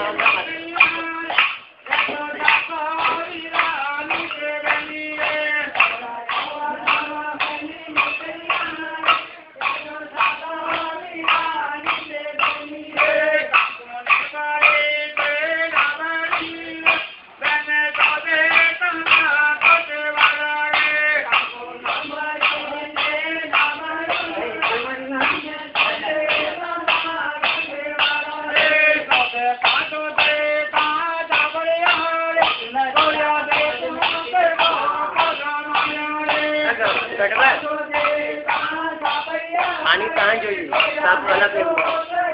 Oh, Amen. આની કાં જોયું? વાલા પેલું